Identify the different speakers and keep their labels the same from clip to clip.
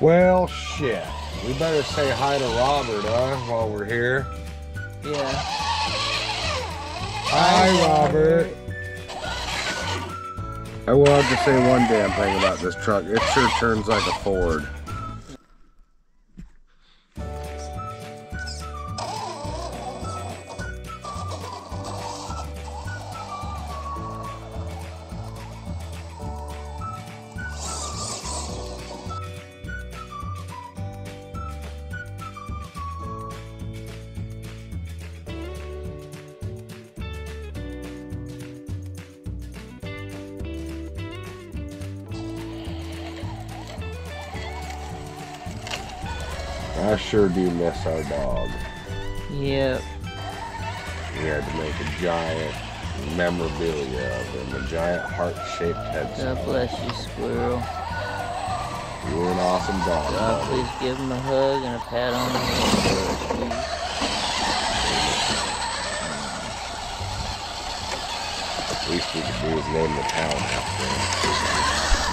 Speaker 1: Well, shit. We better say hi to Robert, huh, while we're here.
Speaker 2: Yeah.
Speaker 1: Hi, Robert. I wanted to say one damn thing about this truck. It sure turns like a Ford. I sure do miss our dog.
Speaker 2: Yep.
Speaker 1: We had to make a giant memorabilia of him, a giant heart-shaped headstone.
Speaker 2: God bless you, squirrel.
Speaker 1: You were an awesome dog.
Speaker 2: God,
Speaker 1: buddy.
Speaker 2: please give him a hug and a pat on the head us.
Speaker 1: Least we could do is name the town after him.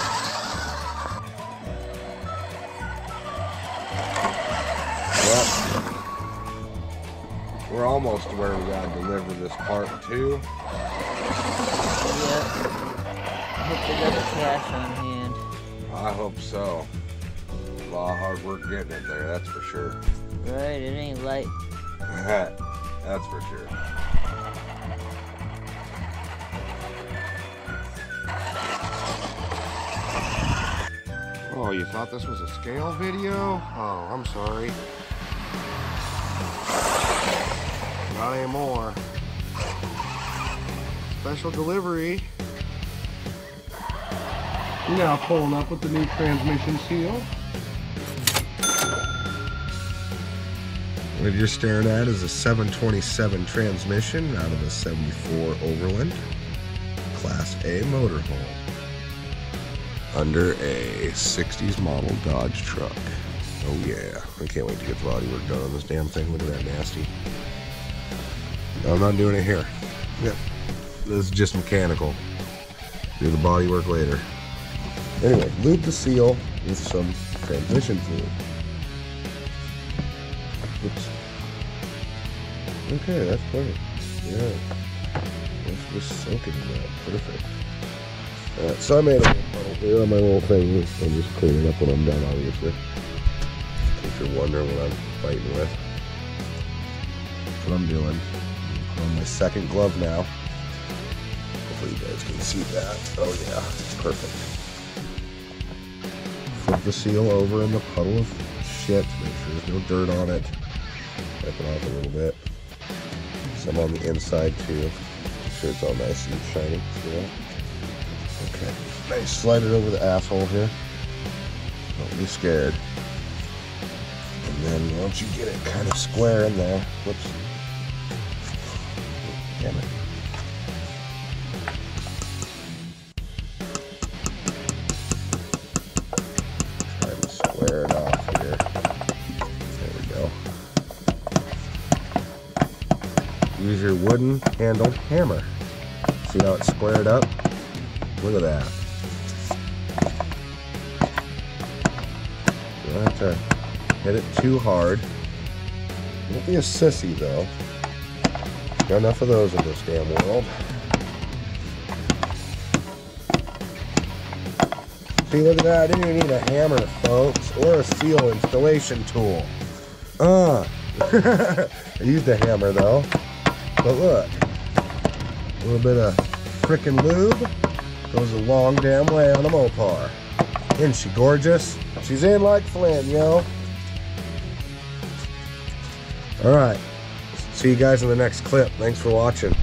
Speaker 1: We're almost to where we gotta deliver this part to.
Speaker 2: Yep. I hope they got the cash on hand.
Speaker 1: I hope so. A lot of hard work getting it there, that's for sure.
Speaker 2: Right? It ain't light.
Speaker 1: that's for sure. Oh, you thought this was a scale video? Oh, I'm sorry. Not anymore. Special delivery.
Speaker 3: Now pulling up with the new transmission seal.
Speaker 1: What you're staring at is a 727 transmission out of a 74 Overland Class A motorhome under a 60s model Dodge truck. Oh yeah, I can't wait to get the body work done on this damn thing. Look at that nasty. I'm not doing it here. Yep, this is just mechanical. Do the body work later. Anyway, lube the seal with some transmission fluid. Oops. Okay, that's perfect. Yeah. That's just soaking wet. Perfect. Alright, so I made a little puddle here on my little thing. I'm just cleaning up when I'm done, obviously. In case you're wondering what I'm fighting with. That's what I'm doing. On my second glove now. Hopefully you guys can see that. Oh yeah, it's perfect. Flip the seal over in the puddle of shit. Make sure there's no dirt on it. Wipe it off a little bit. Some on the inside too. Make sure it's all nice and shiny. That? Okay. Nice. Slide it over the asshole here. Don't be scared. And then once you get it kind of square in there, whoops. Damn it. Try to square it off here. There we go. Use your wooden handled hammer. See how it's squared up? Look at that. You don't have to hit it too hard. Don't be a sissy though. Got enough of those in this damn world. See, look at that. I didn't even need a hammer, folks, or a seal installation tool. Uh. I used a hammer though. But look, a little bit of frickin' lube goes a long damn way on a Mopar. Isn't she gorgeous? She's in like Flynn, yo. All right. See you guys in the next clip. Thanks for watching.